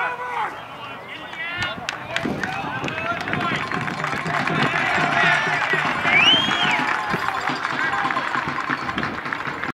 Come on!